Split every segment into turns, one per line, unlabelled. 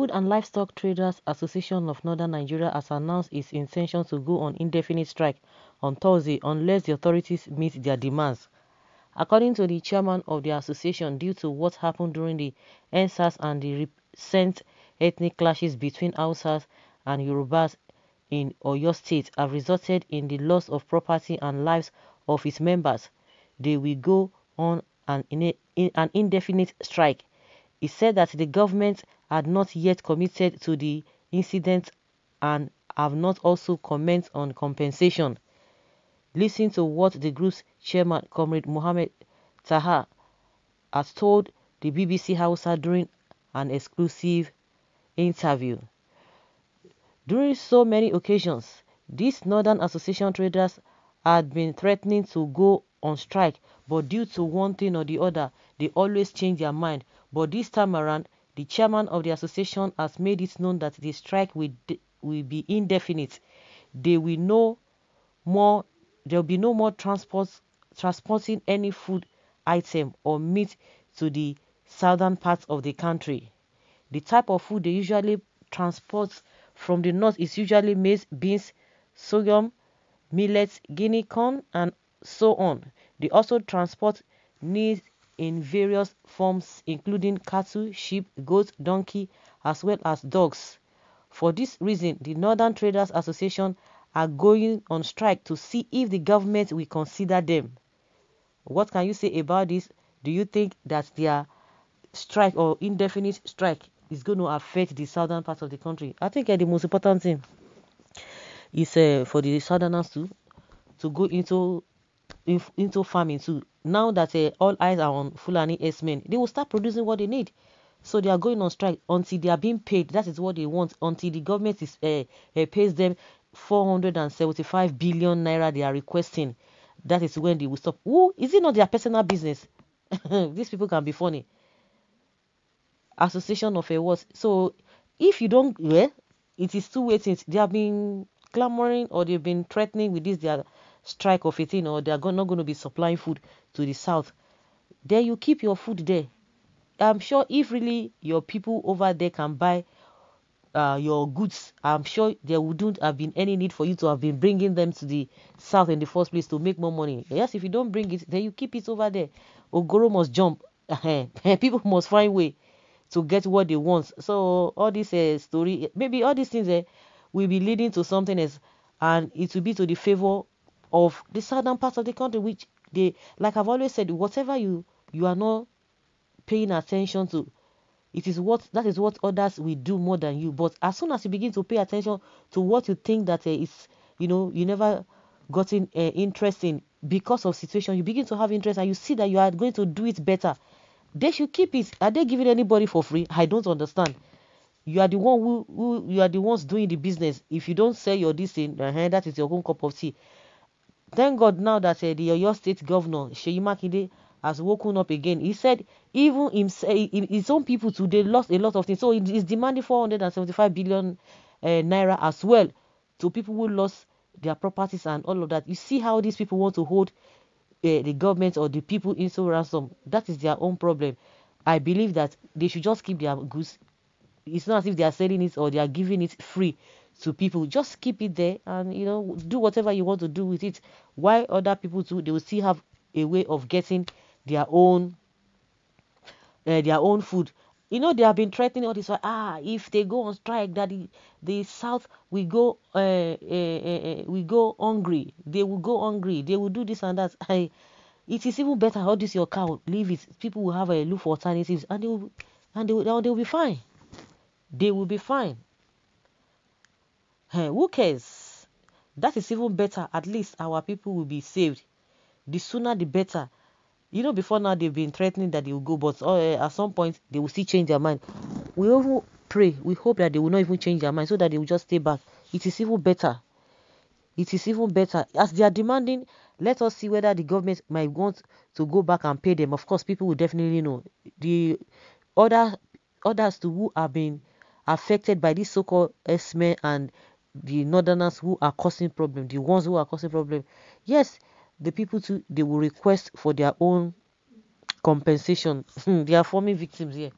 Food and Livestock Traders Association of Northern Nigeria has announced its intention to go on indefinite strike on Thursday unless the authorities meet their demands. According to the chairman of the association, due to what happened during the EndSARS and the recent ethnic clashes between Hausas and Yorubas in Oyo State have resulted in the loss of property and lives of its members, they will go on an, in an indefinite strike. He said that the government had not yet committed to the incident and have not also commented on compensation. Listen to what the group's chairman, Comrade Mohammed Tahir, has told the BBC Hausa during an exclusive interview. During so many occasions, these Northern Association traders had been threatening to go on strike, but due to one thing or the other, they always change their mind. But this time around, the chairman of the association has made it known that the strike will, will be indefinite. They will no more there will be no more transport transporting any food item or meat to the southern parts of the country. The type of food they usually transport from the north is usually maize, beans, sorghum, millets, guinea corn, and so on. They also transport needs in various forms including cattle, sheep, goats, donkey, as well as dogs. For this reason, the Northern Traders Association are going on strike to see if the government will consider them. What can you say about this? Do you think that their strike or indefinite strike is going to affect the southern part of the country? I think uh, the most important thing is uh, for the southerners to to go into into farming too. Now that uh, all eyes are on Fulani S-men, they will start producing what they need. So they are going on strike until they are being paid. That is what they want. Until the government is uh, uh, pays them 475 billion naira they are requesting. That is when they will stop. Who is it not their personal business? These people can be funny. Association of Awards. So if you don't, it is too late. They have been clamoring or they've been threatening with this their strike of 18 or they are not going to be supplying food to the south. There you keep your food there. I'm sure if really your people over there can buy uh, your goods, I'm sure there wouldn't have been any need for you to have been bringing them to the south in the first place to make more money. Yes, if you don't bring it, then you keep it over there. Ogoro must jump. people must find way to get what they want. So all this uh, story, maybe all these things uh, will be leading to something else, and it will be to the favor of the southern parts of the country, which they, like I've always said, whatever you you are not paying attention to, it is what that is what others will do more than you. But as soon as you begin to pay attention to what you think that uh, is, you know, you never gotten uh, interest in because of situation, you begin to have interest and you see that you are going to do it better. They should keep it. Are they giving anybody for free? I don't understand. You are the one who, who you are the ones doing the business. If you don't sell your this thing, uh, that is your own cup of tea. Thank God now that uh, the Oyo State Governor Seyi Makinde has woken up again. He said even himself, his own people today lost a lot of things. So he's demanding 475 billion uh, naira as well to people who lost their properties and all of that. You see how these people want to hold uh, the government or the people into ransom. That is their own problem. I believe that they should just keep their goods. It's not as if they are selling it or they are giving it free to people. Just keep it there and you know do whatever you want to do with it. Why other people too? They will still have a way of getting their own uh, their own food. You know they have been threatening all this. Ah, if they go on strike, that the, the south will go uh, uh, we go hungry. They will go hungry. They will do this and that. I, it is even better. How this your cow? Leave it. People will have a look for alternatives, and they will, and they will, they will be fine. They will be fine. Hey, who cares? That is even better. At least our people will be saved. The sooner the better. You know, before now they've been threatening that they will go, but uh, at some point they will still change their mind. We even pray, we hope that they will not even change their mind so that they will just stay back. It is even better. It is even better. As they are demanding, let us see whether the government might want to go back and pay them. Of course, people will definitely know. The other others to who have been affected by this so-called S-men and the northerners who are causing problem, the ones who are causing problem. Yes, the people too they will request for their own compensation. they are forming victims here.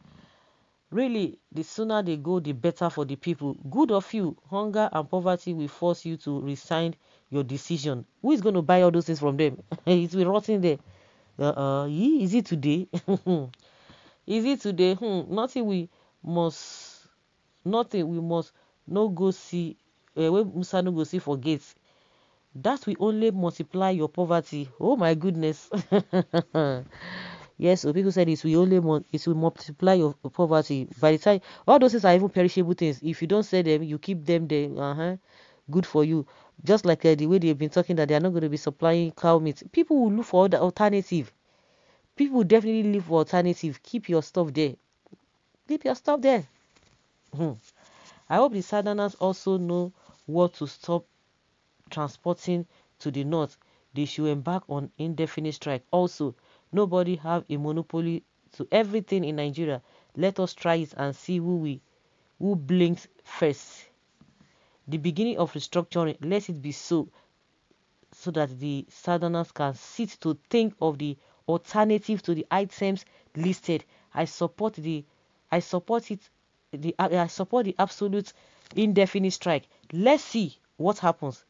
Really, the sooner they go, the better for the people. Good of you, hunger and poverty will force you to resign your decision. Who is going to buy all those things from them? it will rotting there. Uh, uh, is it today? is it today? Hmm, nothing we must, nothing we must no go see. Uh, when Musa no go see for gates. That will only multiply your poverty. Oh my goodness. Yes, so people said it will only it will multiply your poverty. By the time all those things are even perishable things. If you don't sell them, you keep them there. Uh-huh. Good for you. Just like uh, the way they've been talking that they are not going to be supplying cow meat. People will look for the alternative. People will definitely look for alternative. Keep your stuff there. Keep your stuff there. Hmm. I hope the Southerners also know what to stop transporting to the north. They should embark on indefinite strike. Also, Nobody have a monopoly to everything in Nigeria. Let us try it and see who we who blinks first. The beginning of restructuring, let it be so so that the southerners can sit to think of the alternative to the items listed. I support the I support it the I support the absolute indefinite strike. Let's see what happens.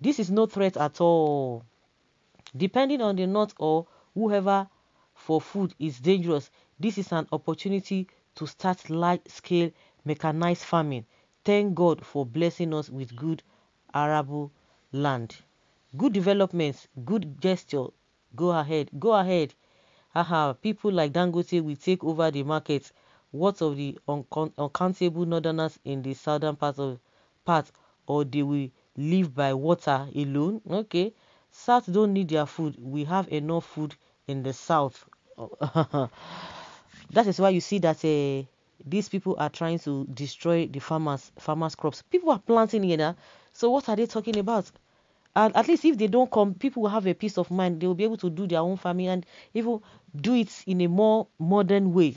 This is no threat at all. Depending on the north or whoever for food is dangerous. This is an opportunity to start large-scale mechanized farming. Thank God for blessing us with good arable land. Good developments, good gesture. Go ahead, go ahead. Haha, people like Dangote will take over the market. What of the uncountable northerners in the southern part of part, or they will live by water alone? Okay, South don't need their food. We have enough food in the south. that is why you see that uh, these people are trying to destroy the farmers farmers crops. People are planting here now. So what are they talking about? And at least if they don't come, people will have a peace of mind. They will be able to do their own farming and even do it in a more modern way.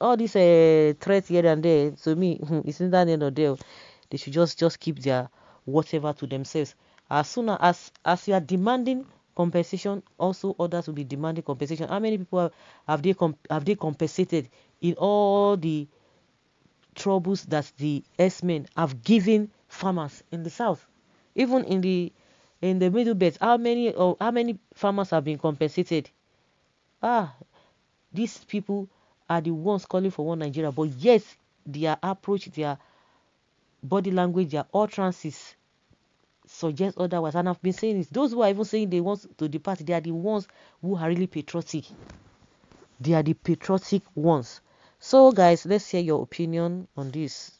All these uh, threats here and there, to me, it's not that end of the day. They should just just keep their whatever to themselves. As soon as as you are demanding compensation, also others will be demanding compensation. How many people have, have they have they compensated in all the troubles that the S-men have given farmers in the south? Even in the in the middle belt, how many or how many farmers have been compensated? Ah, these people are the ones calling for one Nigeria, but yet their approach, their body language, their utterances suggest otherwise. And I've been saying this. Those who are even saying they want to depart, they are the ones who are really patriotic. They are the patriotic ones. So, guys, let's hear your opinion on this.